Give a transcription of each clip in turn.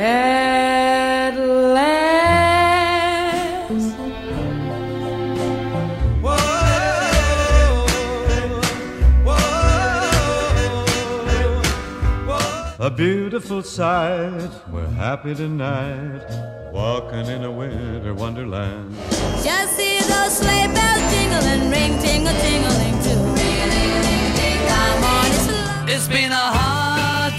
at last. Whoa, whoa, whoa. A beautiful sight, we're happy tonight, walking in a winter wonderland. Just see those sleigh bells jingling, ring, tingle, tingling too. It's been a hard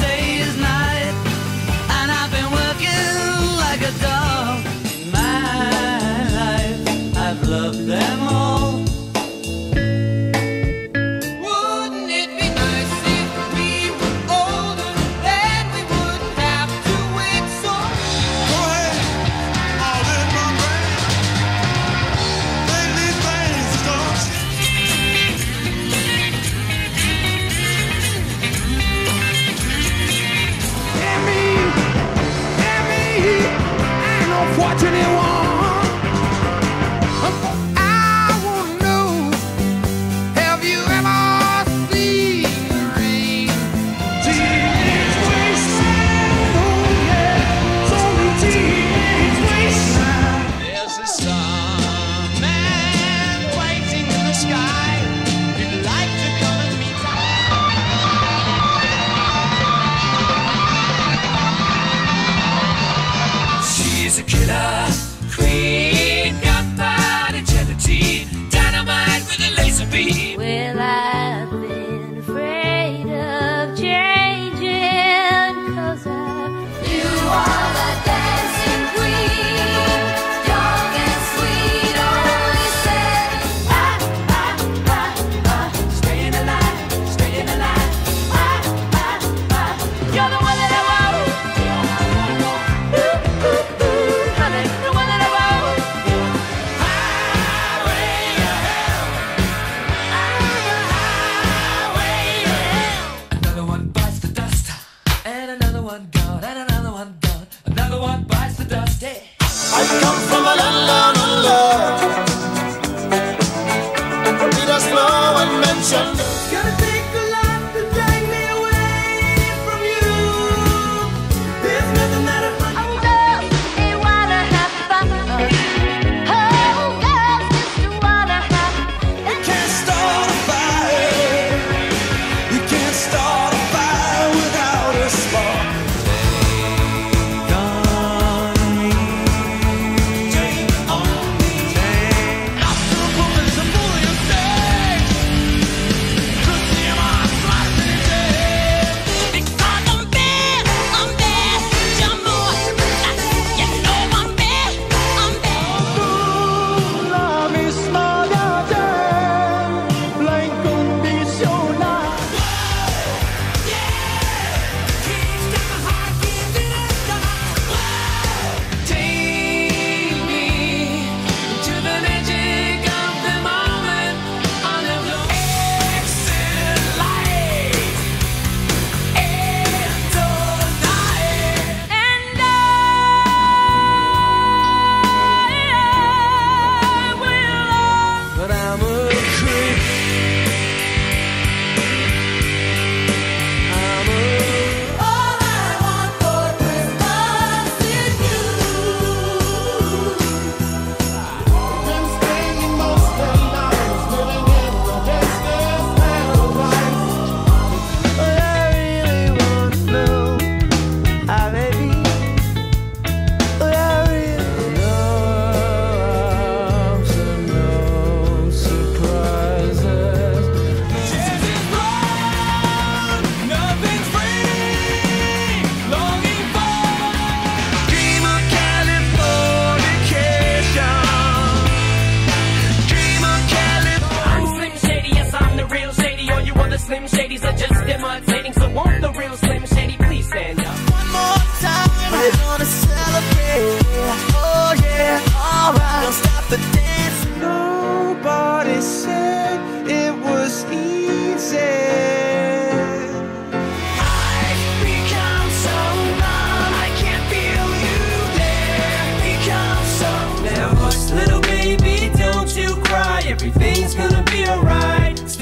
walk bites the dusty. I come from a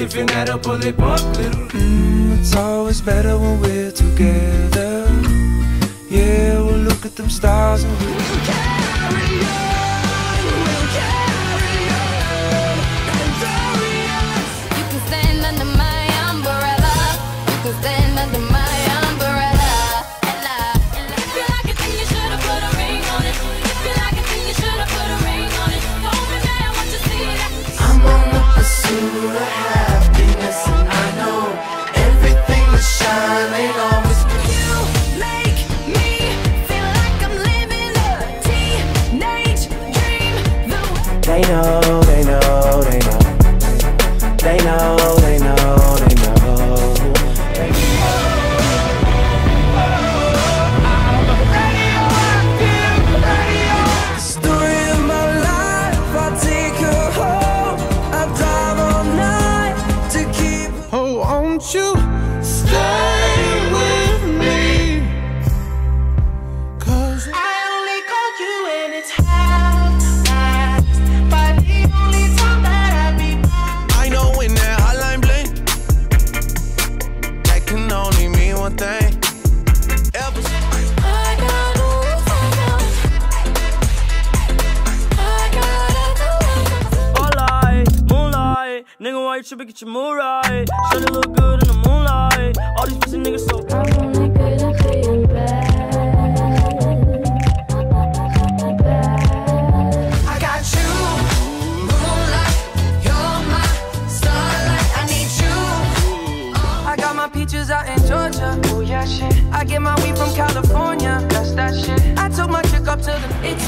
if you're not up, pull little. Mm, it's always better when we're together. Yeah, we'll look at them stars and we'll, carry on. We'll carry on. And. You can stand under my umbrella. You can stand under my umbrella. If you like it, then you should have put a ring on it. If you like it, then you should have put a ring on it. Don't what you see. I'm on the pursuit of Nigga, why you tripping? Get your mood right. Shut it look good in the moonlight. All these pussy niggas so. I want it good and feeling bad. I got you, moonlight. You're my starlight. I need you. I got my peaches out in Georgia. Oh yeah, shit. I get my weed from California. That's that shit. I took my chick up to the. It's